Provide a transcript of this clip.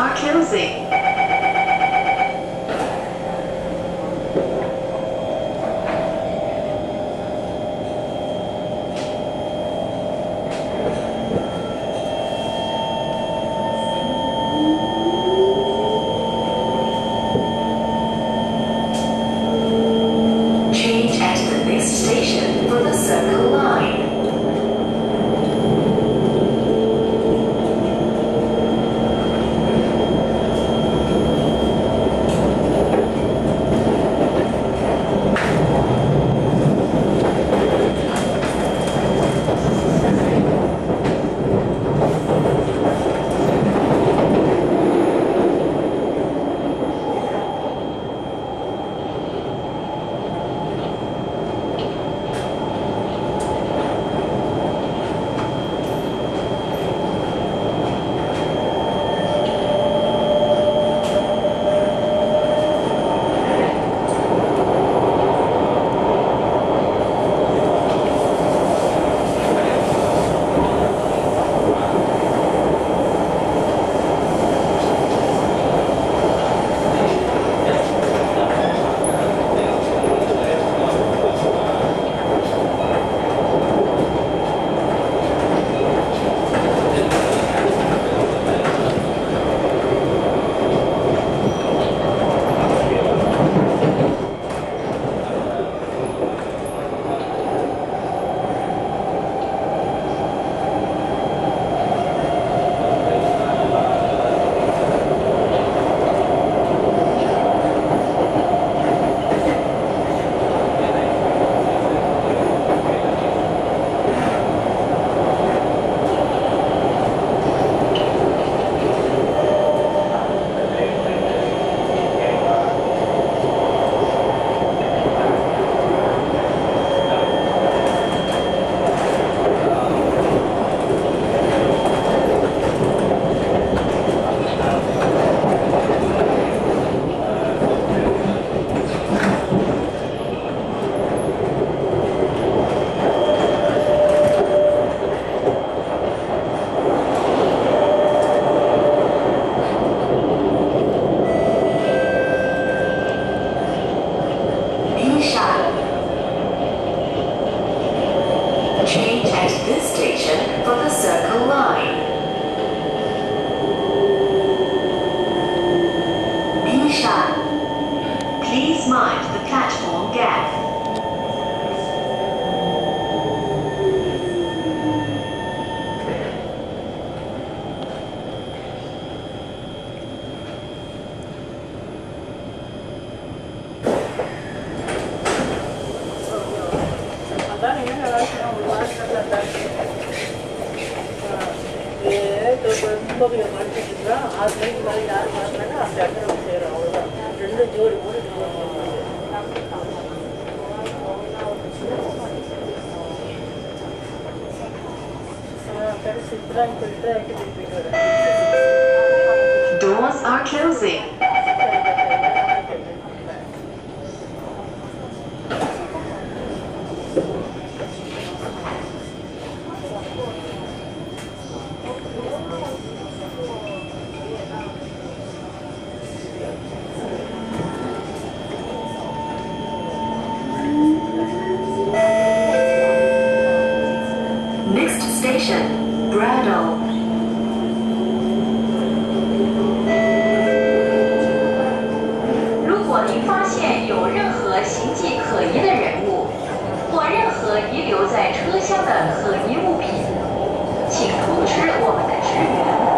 are closing. ரொம்ப மடிச்சுட்டு ஆறு மணிக்கு மேலே யார் மாட்டினாங்க அந்த இடத்துல நம்ம செய்கிறோம் அவ்வளோதான் ரெண்டு ஜோடி மூணு கடைசி இப்பதான் போயிட்டு திருப்பி வரேன் Doors are closing. 如果您发现有任何形迹可疑的人物或任何遗留在车厢的可疑物品请通知我们的职员。